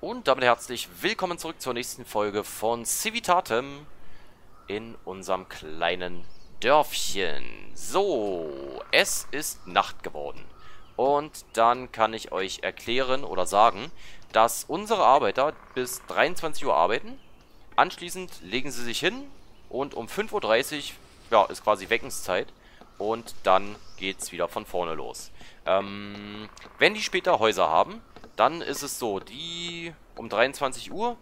Und damit herzlich willkommen zurück zur nächsten Folge von Civitatem in unserem kleinen Dörfchen. So, es ist Nacht geworden. Und dann kann ich euch erklären oder sagen, dass unsere Arbeiter bis 23 Uhr arbeiten. Anschließend legen sie sich hin und um 5.30 Uhr ja, ist quasi Weckenszeit. Und dann geht es wieder von vorne los. Ähm, wenn die später Häuser haben, dann ist es so, die um 23 Uhr,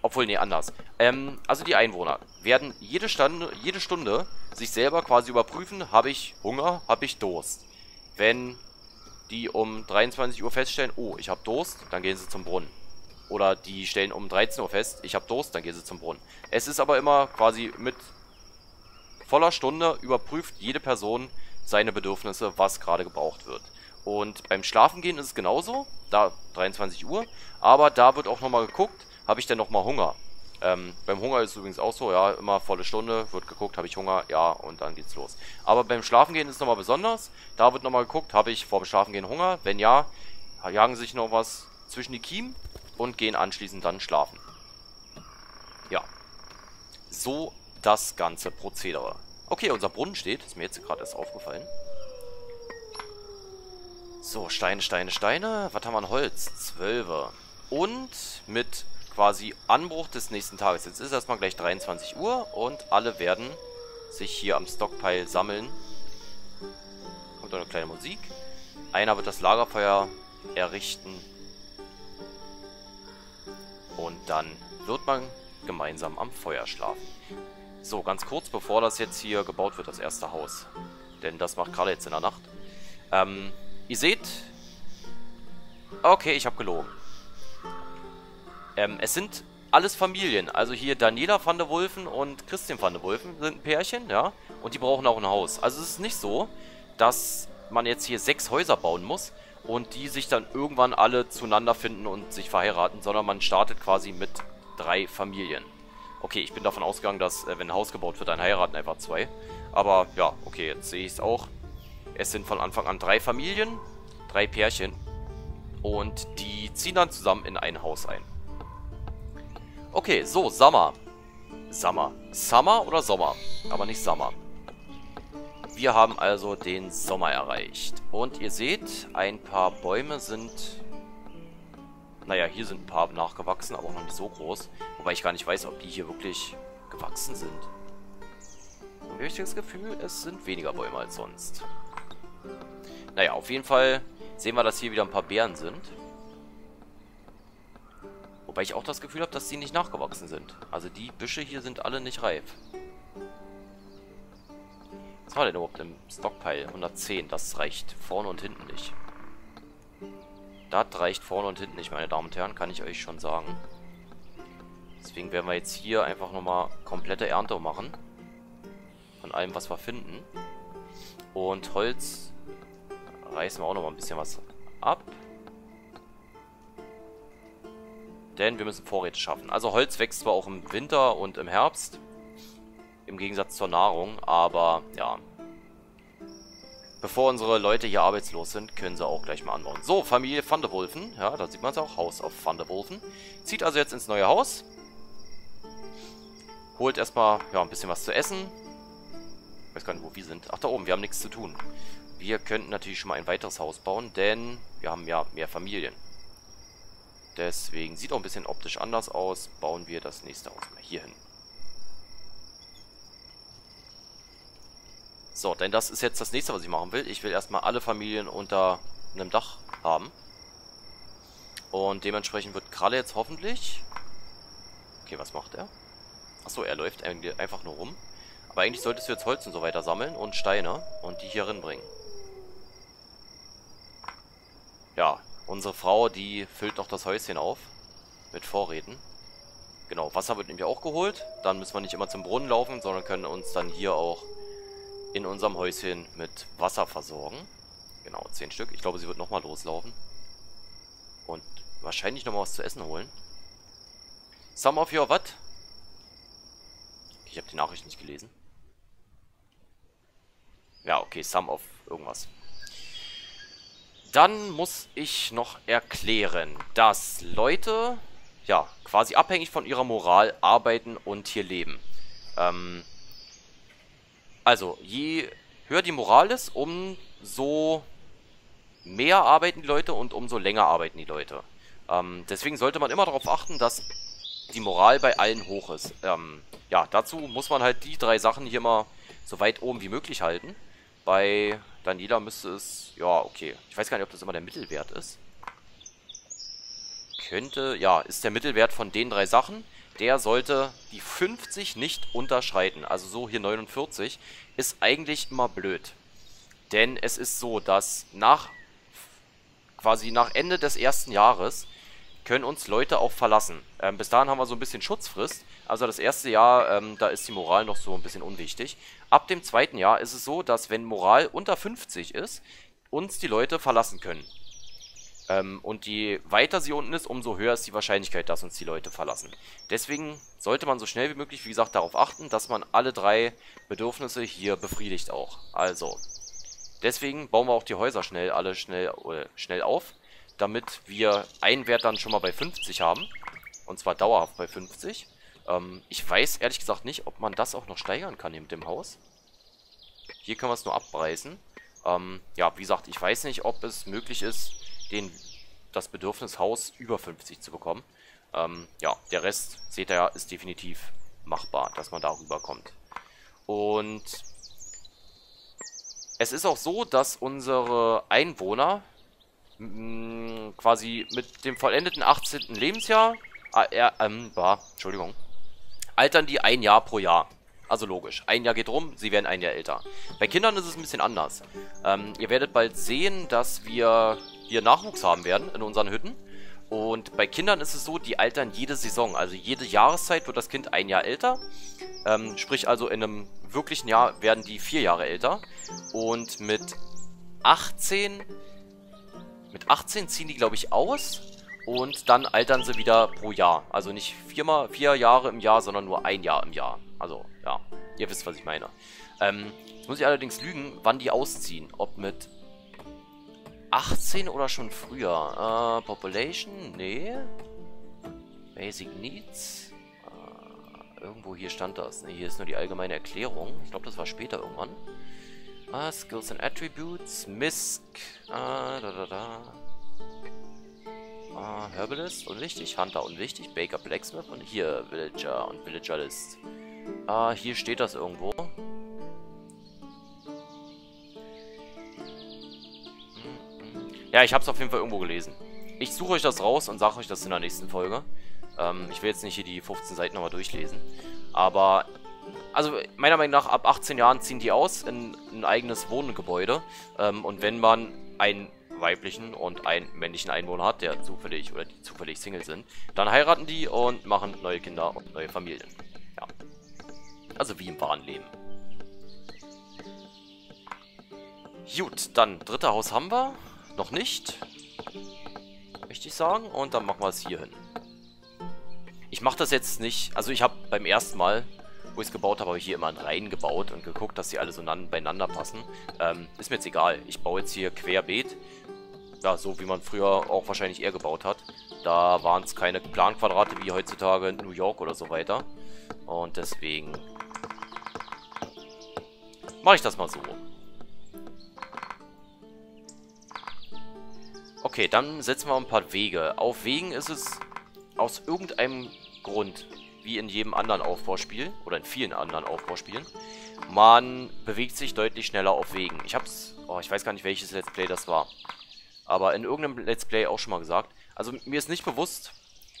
obwohl, nee, anders. Ähm, also die Einwohner werden jede Stunde, jede Stunde sich selber quasi überprüfen, habe ich Hunger, habe ich Durst. Wenn die um 23 Uhr feststellen, oh, ich habe Durst, dann gehen sie zum Brunnen. Oder die stellen um 13 Uhr fest, ich habe Durst, dann gehen sie zum Brunnen. Es ist aber immer quasi mit voller Stunde überprüft jede Person seine Bedürfnisse, was gerade gebraucht wird. Und beim Schlafengehen ist es genauso, da 23 Uhr, aber da wird auch nochmal geguckt, habe ich denn nochmal Hunger? Ähm, beim Hunger ist es übrigens auch so, ja, immer volle Stunde, wird geguckt, habe ich Hunger, ja, und dann geht's los. Aber beim Schlafengehen ist es nochmal besonders, da wird nochmal geguckt, habe ich vor dem Schlafengehen Hunger? Wenn ja, jagen sich noch was zwischen die Kiemen und gehen anschließend dann schlafen. Ja. So das ganze Prozedere. Okay, unser Brunnen steht, ist mir jetzt gerade erst aufgefallen. So, Steine, Steine, Steine. Was haben wir an Holz? Zwölfe. Und mit quasi Anbruch des nächsten Tages. Jetzt ist erstmal gleich 23 Uhr und alle werden sich hier am Stockpile sammeln. Kommt noch eine kleine Musik. Einer wird das Lagerfeuer errichten. Und dann wird man gemeinsam am Feuer schlafen. So, ganz kurz, bevor das jetzt hier gebaut wird, das erste Haus. Denn das macht gerade jetzt in der Nacht. Ähm, Ihr seht... Okay, ich habe gelogen. Ähm, es sind alles Familien. Also hier Daniela van der Wulfen und Christian van der Wulfen sind ein Pärchen, ja. Und die brauchen auch ein Haus. Also es ist nicht so, dass man jetzt hier sechs Häuser bauen muss und die sich dann irgendwann alle zueinander finden und sich verheiraten, sondern man startet quasi mit drei Familien. Okay, ich bin davon ausgegangen, dass, äh, wenn ein Haus gebaut wird, dann heiraten einfach zwei. Aber ja, okay, jetzt sehe ich es auch. Es sind von Anfang an drei Familien, drei Pärchen. Und die ziehen dann zusammen in ein Haus ein. Okay, so, Sommer. Sommer. Summer oder Sommer? Aber nicht Sommer. Wir haben also den Sommer erreicht. Und ihr seht, ein paar Bäume sind... Naja, hier sind ein paar nachgewachsen, aber auch noch nicht so groß. Wobei ich gar nicht weiß, ob die hier wirklich gewachsen sind. Ich das Gefühl, es sind weniger Bäume als sonst. Naja, auf jeden Fall sehen wir, dass hier wieder ein paar Bären sind. Wobei ich auch das Gefühl habe, dass die nicht nachgewachsen sind. Also die Büsche hier sind alle nicht reif. Was war denn überhaupt im Stockpile? 110, das reicht vorne und hinten nicht. Das reicht vorne und hinten nicht, meine Damen und Herren, kann ich euch schon sagen. Deswegen werden wir jetzt hier einfach nochmal komplette Ernte machen. Von allem, was wir finden. Und Holz reißen wir auch noch mal ein bisschen was ab. Denn wir müssen Vorräte schaffen. Also Holz wächst zwar auch im Winter und im Herbst. Im Gegensatz zur Nahrung. Aber ja. Bevor unsere Leute hier arbeitslos sind, können sie auch gleich mal anbauen. So, Familie Van der Wolfen. Ja, da sieht man es auch. Haus auf Van der Wolfen. Zieht also jetzt ins neue Haus. Holt erstmal ja, ein bisschen was zu essen. Ich weiß gar nicht, wo wir sind. Ach, da oben. Wir haben nichts zu tun. Wir könnten natürlich schon mal ein weiteres Haus bauen, denn wir haben ja mehr Familien. Deswegen sieht auch ein bisschen optisch anders aus. Bauen wir das nächste Haus mal hier hin. So, denn das ist jetzt das nächste, was ich machen will. Ich will erstmal alle Familien unter einem Dach haben. Und dementsprechend wird Kralle jetzt hoffentlich... Okay, was macht er? Achso, er läuft einfach nur rum. Aber eigentlich solltest du jetzt Holz und so weiter sammeln und Steine und die hier bringen. Ja, unsere Frau, die füllt noch das Häuschen auf. Mit Vorräten. Genau, Wasser wird nämlich auch geholt. Dann müssen wir nicht immer zum Brunnen laufen, sondern können uns dann hier auch in unserem Häuschen mit Wasser versorgen. Genau, 10 Stück. Ich glaube, sie wird nochmal loslaufen. Und wahrscheinlich nochmal was zu essen holen. Some of your what? Ich habe die Nachricht nicht gelesen. Ja, okay, some of irgendwas. Dann muss ich noch erklären, dass Leute, ja, quasi abhängig von ihrer Moral arbeiten und hier leben. Ähm, also, je höher die Moral ist, umso mehr arbeiten die Leute und umso länger arbeiten die Leute. Ähm, deswegen sollte man immer darauf achten, dass die Moral bei allen hoch ist. Ähm, ja, dazu muss man halt die drei Sachen hier mal so weit oben wie möglich halten. Bei Daniela müsste es... Ja, okay. Ich weiß gar nicht, ob das immer der Mittelwert ist. Könnte... Ja, ist der Mittelwert von den drei Sachen. Der sollte die 50 nicht unterschreiten. Also so hier 49. Ist eigentlich immer blöd. Denn es ist so, dass nach... Quasi nach Ende des ersten Jahres können uns Leute auch verlassen. Ähm, bis dahin haben wir so ein bisschen Schutzfrist. Also das erste Jahr, ähm, da ist die Moral noch so ein bisschen unwichtig. Ab dem zweiten Jahr ist es so, dass wenn Moral unter 50 ist, uns die Leute verlassen können. Ähm, und je weiter sie unten ist, umso höher ist die Wahrscheinlichkeit, dass uns die Leute verlassen. Deswegen sollte man so schnell wie möglich, wie gesagt, darauf achten, dass man alle drei Bedürfnisse hier befriedigt auch. Also, deswegen bauen wir auch die Häuser schnell, alle schnell, äh, schnell auf damit wir einen Wert dann schon mal bei 50 haben. Und zwar dauerhaft bei 50. Ähm, ich weiß ehrlich gesagt nicht, ob man das auch noch steigern kann mit dem Haus. Hier können wir es nur abreißen. Ähm, ja, wie gesagt, ich weiß nicht, ob es möglich ist, den, das Bedürfnis Haus über 50 zu bekommen. Ähm, ja, der Rest, seht ihr ja, ist definitiv machbar, dass man darüber kommt. Und es ist auch so, dass unsere Einwohner quasi mit dem vollendeten 18. Lebensjahr, äh, ähm, bah, Entschuldigung, altern die ein Jahr pro Jahr. Also logisch. Ein Jahr geht rum, sie werden ein Jahr älter. Bei Kindern ist es ein bisschen anders. Ähm, ihr werdet bald sehen, dass wir hier Nachwuchs haben werden in unseren Hütten. Und bei Kindern ist es so, die altern jede Saison. Also jede Jahreszeit wird das Kind ein Jahr älter. Ähm, sprich also in einem wirklichen Jahr werden die vier Jahre älter. Und mit 18 mit 18 ziehen die, glaube ich, aus. Und dann altern sie wieder pro Jahr. Also nicht viermal, vier Jahre im Jahr, sondern nur ein Jahr im Jahr. Also, ja, ihr wisst, was ich meine. Ähm, jetzt muss ich allerdings lügen, wann die ausziehen. Ob mit 18 oder schon früher. Äh, Population? Nee. Basic Needs? Äh, irgendwo hier stand das. Ne, hier ist nur die allgemeine Erklärung. Ich glaube, das war später irgendwann. Ah, Skills and Attributes. Misk. Ah, da, da, da. Ah, Herbalist, unwichtig. Hunter, unwichtig. Baker, Blacksmith. Und hier Villager und Villager List. Ah, hier steht das irgendwo. Ja, ich habe es auf jeden Fall irgendwo gelesen. Ich suche euch das raus und sage euch das in der nächsten Folge. Ähm, ich will jetzt nicht hier die 15 Seiten nochmal durchlesen. Aber also meiner Meinung nach, ab 18 Jahren ziehen die aus in ein eigenes Wohngebäude. Ähm, und wenn man einen weiblichen und einen männlichen Einwohner hat, der zufällig oder die zufällig Single sind, dann heiraten die und machen neue Kinder und neue Familien. Ja. Also wie im wahren Leben. Gut, dann dritte Haus haben wir. Noch nicht. Möchte ich sagen. Und dann machen wir es hier hin. Ich mache das jetzt nicht... Also ich habe beim ersten Mal wo ich es gebaut habe, habe ich hier immer einen Reihen gebaut und geguckt, dass sie alle so beieinander passen. Ähm, ist mir jetzt egal. Ich baue jetzt hier querbeet. Ja, so wie man früher auch wahrscheinlich eher gebaut hat. Da waren es keine Planquadrate wie heutzutage in New York oder so weiter. Und deswegen mache ich das mal so. Okay, dann setzen wir ein paar Wege. Auf Wegen ist es aus irgendeinem Grund wie in jedem anderen Aufbauspiel oder in vielen anderen Aufbauspielen. Man bewegt sich deutlich schneller auf Wegen. Ich hab's, oh, ich weiß gar nicht, welches Let's Play das war. Aber in irgendeinem Let's Play auch schon mal gesagt. Also mir ist nicht bewusst,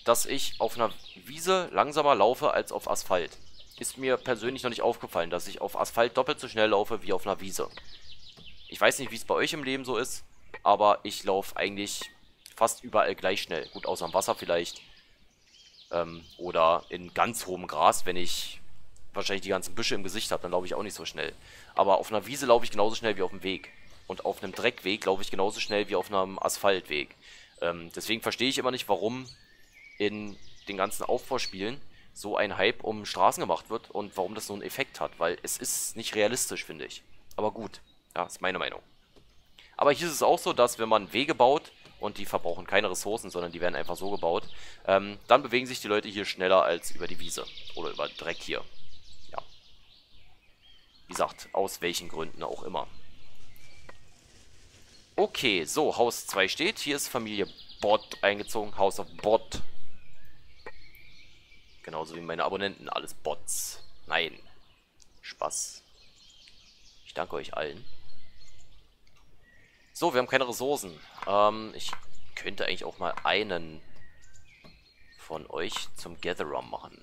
dass ich auf einer Wiese langsamer laufe als auf Asphalt. Ist mir persönlich noch nicht aufgefallen, dass ich auf Asphalt doppelt so schnell laufe wie auf einer Wiese. Ich weiß nicht, wie es bei euch im Leben so ist, aber ich laufe eigentlich fast überall gleich schnell. Gut, außer am Wasser vielleicht. Ähm, oder in ganz hohem Gras, wenn ich wahrscheinlich die ganzen Büsche im Gesicht habe, dann laufe ich auch nicht so schnell. Aber auf einer Wiese laufe ich genauso schnell wie auf dem Weg. Und auf einem Dreckweg laufe ich genauso schnell wie auf einem Asphaltweg. Ähm, deswegen verstehe ich immer nicht, warum in den ganzen Aufbauspielen so ein Hype um Straßen gemacht wird und warum das so einen Effekt hat, weil es ist nicht realistisch, finde ich. Aber gut, ja, ist meine Meinung. Aber hier ist es auch so, dass wenn man Wege baut, und die verbrauchen keine Ressourcen, sondern die werden einfach so gebaut, ähm, dann bewegen sich die Leute hier schneller als über die Wiese. Oder über Dreck hier. Ja. Wie gesagt, aus welchen Gründen auch immer. Okay, so, Haus 2 steht. Hier ist Familie Bot eingezogen. House of Bot. Genauso wie meine Abonnenten. Alles Bots. Nein. Spaß. Ich danke euch allen. So, wir haben keine Ressourcen. Ähm, ich könnte eigentlich auch mal einen von euch zum Gatherer machen.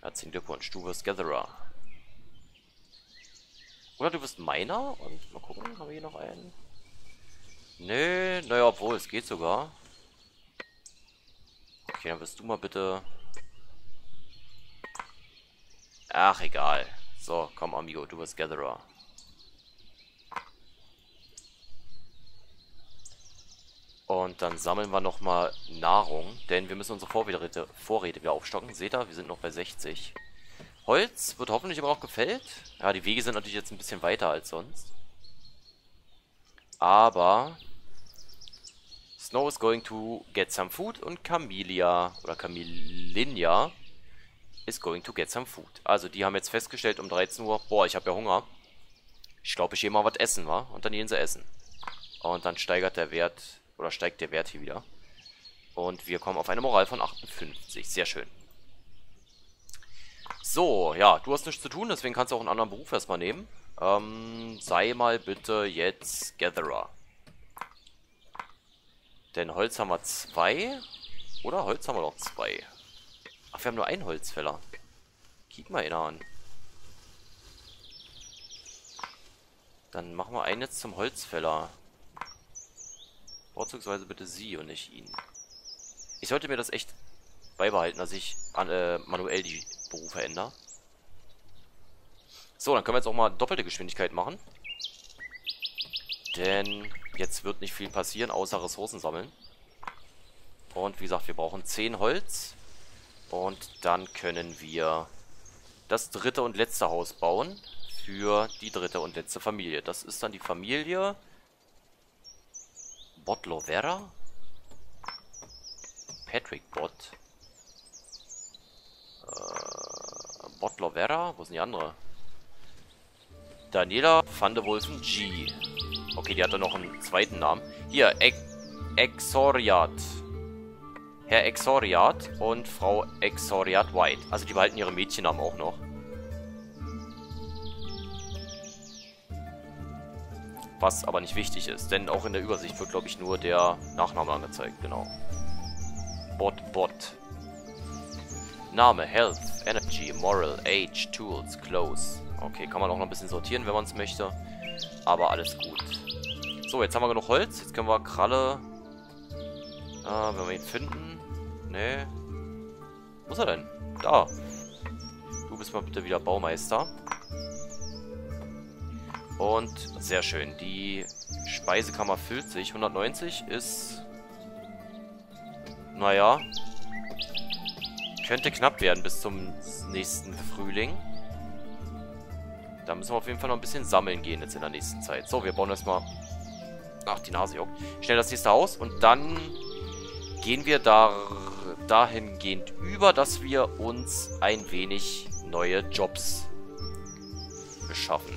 Herzlichen Glückwunsch, du wirst Gatherer. Oder du wirst Miner? Und mal gucken, haben wir hier noch einen? Nee, naja, obwohl, es geht sogar. Okay, dann wirst du mal bitte... Ach, egal. So, komm, Amigo, du bist Gatherer. Und dann sammeln wir nochmal Nahrung, denn wir müssen unsere Vorräte, Vorräte wieder aufstocken. Seht ihr, wir sind noch bei 60. Holz wird hoffentlich immer noch gefällt. Ja, die Wege sind natürlich jetzt ein bisschen weiter als sonst. Aber Snow is going to get some food und Camellia oder Camillinia is going to get some food. Also die haben jetzt festgestellt um 13 Uhr, boah, ich habe ja Hunger. Ich glaube, ich gehe mal was essen, wa? Und dann gehen sie essen. Und dann steigert der Wert, oder steigt der Wert hier wieder. Und wir kommen auf eine Moral von 58. Sehr schön. So, ja, du hast nichts zu tun, deswegen kannst du auch einen anderen Beruf erstmal nehmen. Ähm, sei mal bitte jetzt Gatherer. Denn Holz haben wir zwei. Oder Holz haben wir noch zwei. Ach, wir haben nur einen Holzfäller. Kick mal ihn an. Dann machen wir einen jetzt zum Holzfäller. Vorzugsweise bitte sie und nicht ihn. Ich sollte mir das echt beibehalten, dass ich an, äh, manuell die Berufe ändere. So, dann können wir jetzt auch mal doppelte Geschwindigkeit machen. Denn jetzt wird nicht viel passieren, außer Ressourcen sammeln. Und wie gesagt, wir brauchen 10 Holz. Und dann können wir das dritte und letzte Haus bauen für die dritte und letzte Familie. Das ist dann die Familie Botlovera. Patrick Bot. Äh, Botlovera. Wo sind die andere? Daniela van de Wolfen G. Okay, die hat dann noch einen zweiten Namen. Hier, Exoriat. Herr Exoriat und Frau Exoriat White. Also die behalten ihre Mädchennamen auch noch. Was aber nicht wichtig ist, denn auch in der Übersicht wird, glaube ich, nur der Nachname angezeigt. Genau. Bot, Bot. Name, Health, Energy, Moral, Age, Tools, Clothes. Okay, kann man auch noch ein bisschen sortieren, wenn man es möchte. Aber alles gut. So, jetzt haben wir genug Holz. Jetzt können wir Kralle... Äh, wenn wir ihn finden... Nee. Wo ist er denn? Da. Du bist mal bitte wieder Baumeister. Und sehr schön. Die Speisekammer füllt sich. 190 ist... Naja. Könnte knapp werden bis zum nächsten Frühling. Da müssen wir auf jeden Fall noch ein bisschen sammeln gehen jetzt in der nächsten Zeit. So, wir bauen erstmal... Ach, die Nase juckt. Schnell das nächste Haus und dann gehen wir da dahingehend über, dass wir uns ein wenig neue Jobs beschaffen.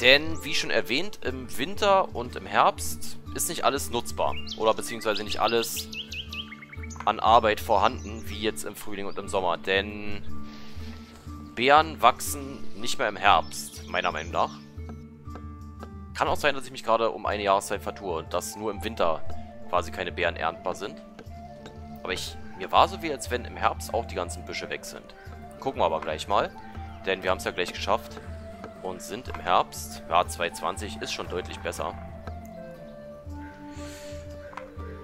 Denn, wie schon erwähnt, im Winter und im Herbst ist nicht alles nutzbar. Oder beziehungsweise nicht alles an Arbeit vorhanden, wie jetzt im Frühling und im Sommer. Denn Beeren wachsen nicht mehr im Herbst, meiner Meinung nach. Kann auch sein, dass ich mich gerade um eine Jahreszeit vertue und dass nur im Winter quasi keine Beeren erntbar sind. Aber ich, mir war so wie, als wenn im Herbst auch die ganzen Büsche weg sind. Gucken wir aber gleich mal, denn wir haben es ja gleich geschafft und sind im Herbst. Ja, 220 ist schon deutlich besser.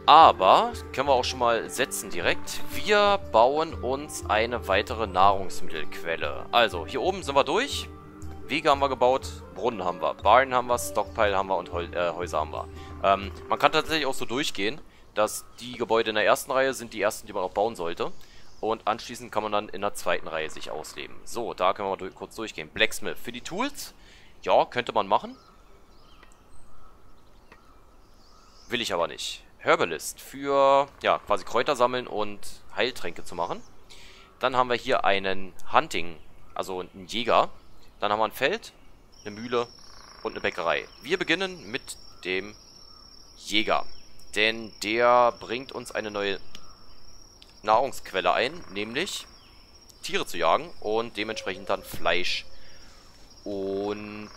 Aber, können wir auch schon mal setzen direkt. Wir bauen uns eine weitere Nahrungsmittelquelle. Also, hier oben sind wir durch. Wege haben wir gebaut, Brunnen haben wir, Barn haben wir, Stockpile haben wir und Hol äh, Häuser haben wir. Ähm, man kann tatsächlich auch so durchgehen, dass die Gebäude in der ersten Reihe sind die ersten, die man auch bauen sollte. Und anschließend kann man dann in der zweiten Reihe sich ausleben. So, da können wir mal durch, kurz durchgehen. Blacksmith für die Tools. Ja, könnte man machen. Will ich aber nicht. Herbalist für, ja, quasi Kräuter sammeln und Heiltränke zu machen. Dann haben wir hier einen Hunting, also einen Jäger. Dann haben wir ein Feld, eine Mühle und eine Bäckerei. Wir beginnen mit dem Jäger. Denn der bringt uns eine neue Nahrungsquelle ein, nämlich Tiere zu jagen und dementsprechend dann Fleisch. Und...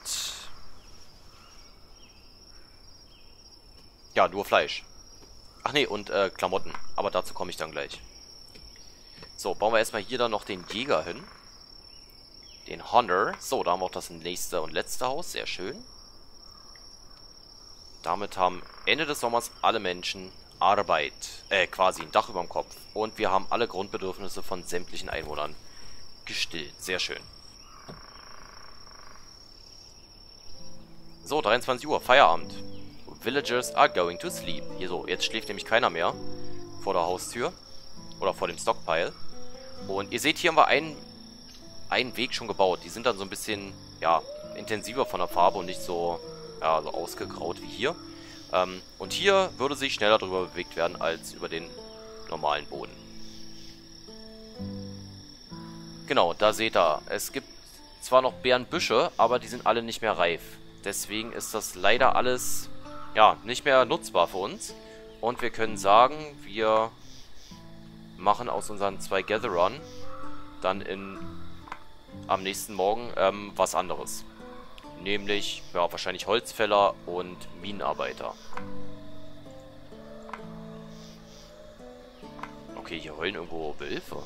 Ja, nur Fleisch. Ach nee, und äh, Klamotten. Aber dazu komme ich dann gleich. So, bauen wir erstmal hier dann noch den Jäger hin. Den Hunter. So, da haben wir auch das nächste und letzte Haus. Sehr schön. Damit haben Ende des Sommers alle Menschen Arbeit, äh, quasi ein Dach über dem Kopf. Und wir haben alle Grundbedürfnisse von sämtlichen Einwohnern gestillt. Sehr schön. So, 23 Uhr, Feierabend. Villagers are going to sleep. Hier so, jetzt schläft nämlich keiner mehr vor der Haustür. Oder vor dem Stockpile. Und ihr seht, hier haben wir einen, einen Weg schon gebaut. Die sind dann so ein bisschen, ja, intensiver von der Farbe und nicht so, ja, so ausgegraut wie hier. Ähm, und hier würde sich schneller drüber bewegt werden als über den normalen Boden. Genau, da seht ihr. Es gibt zwar noch Bärenbüsche, aber die sind alle nicht mehr reif. Deswegen ist das leider alles, ja, nicht mehr nutzbar für uns. Und wir können sagen, wir machen aus unseren zwei Gatherern dann in am nächsten Morgen ähm, was anderes. Nämlich, ja, wahrscheinlich Holzfäller und Minenarbeiter. Okay, hier heulen irgendwo Wölfe.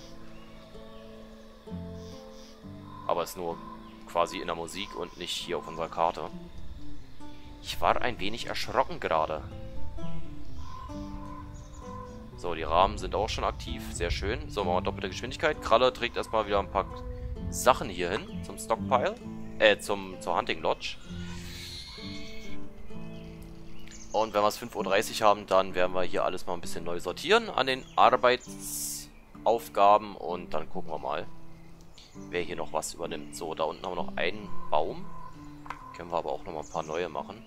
Aber es ist nur quasi in der Musik und nicht hier auf unserer Karte. Ich war ein wenig erschrocken gerade. So, die Rahmen sind auch schon aktiv. Sehr schön. So, machen wir doppelte Geschwindigkeit. Kralle trägt erstmal wieder ein paar Sachen hier hin zum Stockpile. Äh, zum, zur Hunting Lodge. Und wenn wir es 5.30 Uhr haben, dann werden wir hier alles mal ein bisschen neu sortieren an den Arbeitsaufgaben. Und dann gucken wir mal, wer hier noch was übernimmt. So, da unten haben wir noch einen Baum. Können wir aber auch noch mal ein paar neue machen.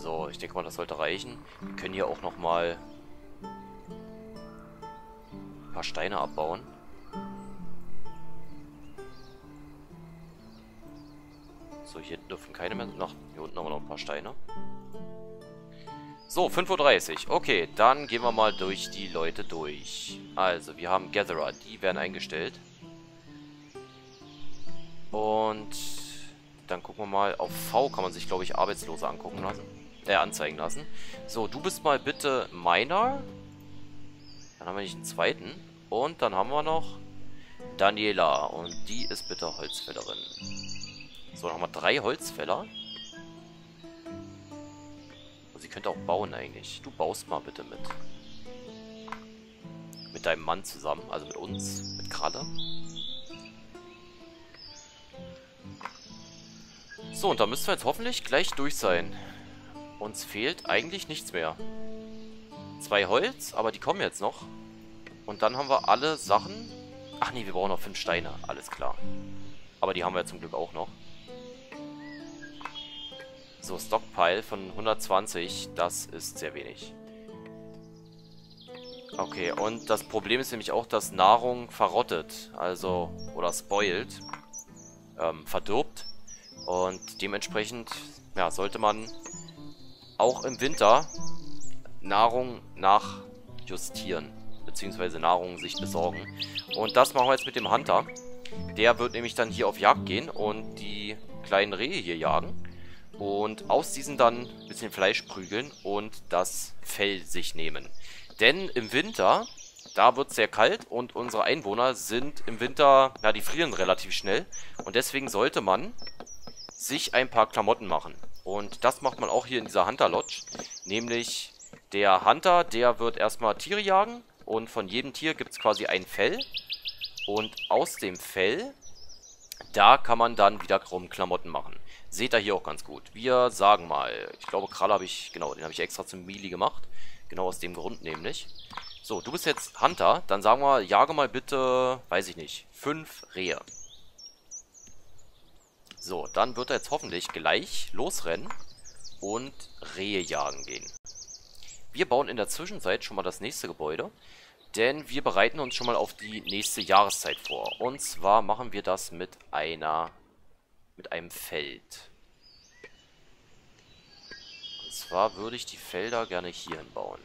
So, ich denke mal, das sollte reichen. Wir können hier auch noch mal ein paar Steine abbauen. So, hier dürfen keine mehr... Nach, hier unten haben wir noch ein paar Steine. So, 5.30 Uhr. Okay, dann gehen wir mal durch die Leute durch. Also, wir haben Gatherer. Die werden eingestellt. Und dann gucken wir mal. Auf V kann man sich, glaube ich, Arbeitslose angucken lassen. Äh, anzeigen lassen. So, du bist mal bitte Miner. Dann haben wir nicht einen zweiten. Und dann haben wir noch Daniela. Und die ist bitte Holzfällerin. So, dann haben wir drei Holzfäller. Und sie könnte auch bauen eigentlich. Du baust mal bitte mit. Mit deinem Mann zusammen. Also mit uns. Mit Kralle. So, und da müssen wir jetzt hoffentlich gleich durch sein. Uns fehlt eigentlich nichts mehr. Zwei Holz, aber die kommen jetzt noch. Und dann haben wir alle Sachen... Ach nee, wir brauchen noch fünf Steine. Alles klar. Aber die haben wir zum Glück auch noch. So, Stockpile von 120, das ist sehr wenig. Okay, und das Problem ist nämlich auch, dass Nahrung verrottet, also, oder spoilt, ähm, verdirbt. Und dementsprechend, ja, sollte man auch im Winter Nahrung nachjustieren, beziehungsweise Nahrung sich besorgen. Und das machen wir jetzt mit dem Hunter. Der wird nämlich dann hier auf Jagd gehen und die kleinen Rehe hier jagen. Und aus diesen dann ein bisschen Fleisch prügeln und das Fell sich nehmen. Denn im Winter, da wird es sehr kalt und unsere Einwohner sind im Winter, ja, die frieren relativ schnell. Und deswegen sollte man sich ein paar Klamotten machen. Und das macht man auch hier in dieser Hunter Lodge. Nämlich der Hunter, der wird erstmal Tiere jagen. Und von jedem Tier gibt es quasi ein Fell. Und aus dem Fell, da kann man dann wiederum Klamotten machen. Seht ihr hier auch ganz gut. Wir sagen mal, ich glaube, Krall habe ich, genau, den habe ich extra zum Melee gemacht. Genau aus dem Grund nämlich. So, du bist jetzt Hunter. Dann sagen wir, jage mal bitte, weiß ich nicht, fünf Rehe. So, dann wird er jetzt hoffentlich gleich losrennen und Rehe jagen gehen. Wir bauen in der Zwischenzeit schon mal das nächste Gebäude, denn wir bereiten uns schon mal auf die nächste Jahreszeit vor. Und zwar machen wir das mit einer, mit einem Feld. Und zwar würde ich die Felder gerne hier hinbauen.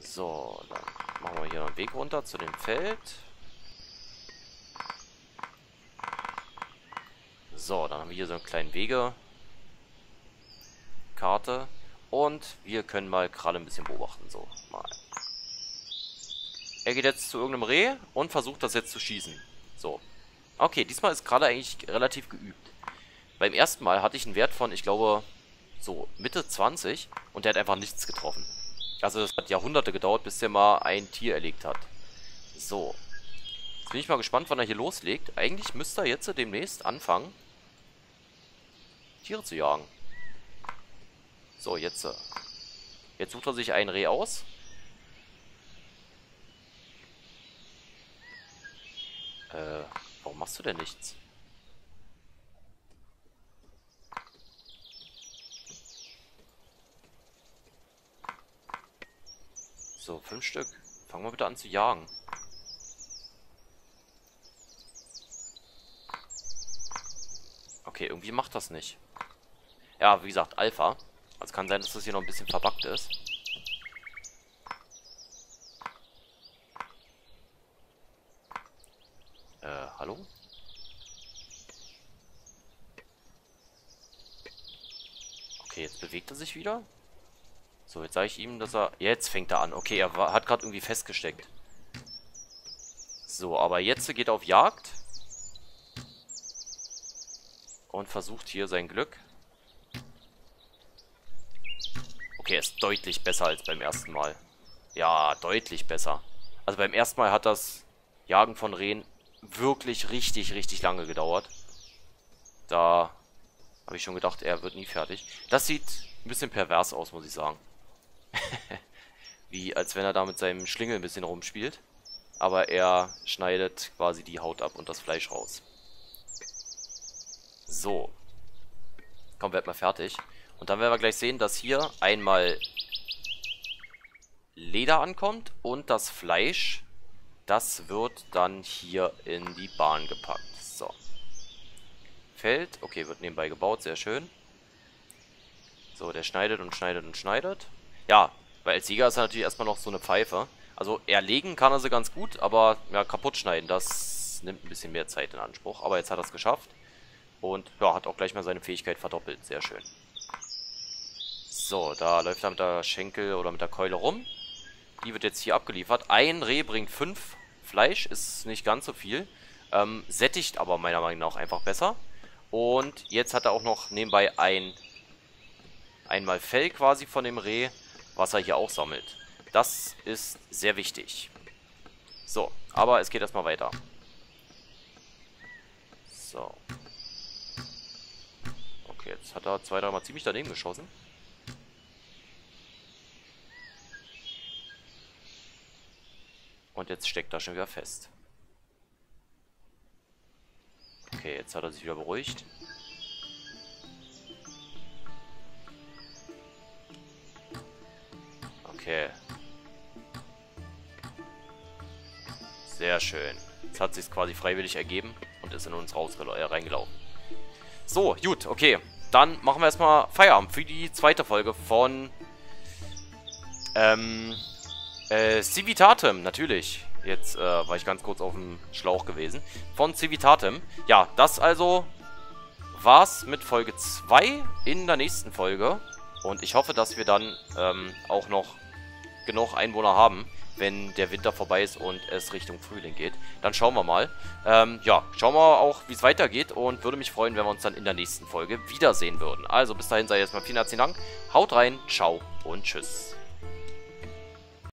So, dann machen wir hier noch einen Weg runter zu dem Feld. So, dann haben wir hier so einen kleinen Wege. Und wir können mal gerade ein bisschen beobachten. So, mal. Er geht jetzt zu irgendeinem Reh und versucht das jetzt zu schießen. So. Okay, diesmal ist gerade eigentlich relativ geübt. Beim ersten Mal hatte ich einen Wert von, ich glaube, so Mitte 20 und der hat einfach nichts getroffen. Also es hat Jahrhunderte gedauert, bis der mal ein Tier erlegt hat. So. Jetzt bin ich mal gespannt, wann er hier loslegt. Eigentlich müsste er jetzt demnächst anfangen, Tiere zu jagen. So, jetzt. Äh, jetzt sucht er sich ein Reh aus. Äh, warum machst du denn nichts? So, fünf Stück. Fangen wir bitte an zu jagen. Okay, irgendwie macht das nicht. Ja, wie gesagt, Alpha. Also kann sein, dass das hier noch ein bisschen verbuggt ist. Äh, hallo? Okay, jetzt bewegt er sich wieder. So, jetzt sage ich ihm, dass er... Jetzt fängt er an. Okay, er war, hat gerade irgendwie festgesteckt. So, aber jetzt geht er auf Jagd. Und versucht hier sein Glück. Okay, er ist deutlich besser als beim ersten Mal. Ja, deutlich besser. Also beim ersten Mal hat das Jagen von Rehen wirklich richtig, richtig lange gedauert. Da habe ich schon gedacht, er wird nie fertig. Das sieht ein bisschen pervers aus, muss ich sagen. Wie als wenn er da mit seinem Schlingel ein bisschen rumspielt. Aber er schneidet quasi die Haut ab und das Fleisch raus. So. Komm, werd mal fertig. Und dann werden wir gleich sehen, dass hier einmal Leder ankommt und das Fleisch, das wird dann hier in die Bahn gepackt. So. Feld, okay, wird nebenbei gebaut, sehr schön. So, der schneidet und schneidet und schneidet. Ja, weil als Sieger ist er natürlich erstmal noch so eine Pfeife. Also erlegen kann er sie ganz gut, aber ja, kaputt schneiden, das nimmt ein bisschen mehr Zeit in Anspruch. Aber jetzt hat er es geschafft. Und ja, hat auch gleich mal seine Fähigkeit verdoppelt. Sehr schön. So, da läuft er mit der Schenkel oder mit der Keule rum. Die wird jetzt hier abgeliefert. Ein Reh bringt fünf Fleisch, ist nicht ganz so viel. Ähm, sättigt aber meiner Meinung nach einfach besser. Und jetzt hat er auch noch nebenbei ein einmal Fell quasi von dem Reh, was er hier auch sammelt. Das ist sehr wichtig. So, aber es geht erstmal weiter. So. Okay, jetzt hat er zwei, dreimal ziemlich daneben geschossen. Und jetzt steckt er schon wieder fest. Okay, jetzt hat er sich wieder beruhigt. Okay. Sehr schön. Jetzt hat sich quasi freiwillig ergeben und ist in uns äh, reingelaufen. So, gut, okay. Dann machen wir erstmal Feierabend für die zweite Folge von ähm, äh, Civitatem, natürlich. Jetzt äh, war ich ganz kurz auf dem Schlauch gewesen. Von Civitatem. Ja, das also war's mit Folge 2 in der nächsten Folge. Und ich hoffe, dass wir dann ähm, auch noch genug Einwohner haben, wenn der Winter vorbei ist und es Richtung Frühling geht. Dann schauen wir mal. Ähm, ja, schauen wir auch, wie es weitergeht und würde mich freuen, wenn wir uns dann in der nächsten Folge wiedersehen würden. Also bis dahin sei jetzt mal vielen herzlichen Dank. Haut rein, ciao und tschüss.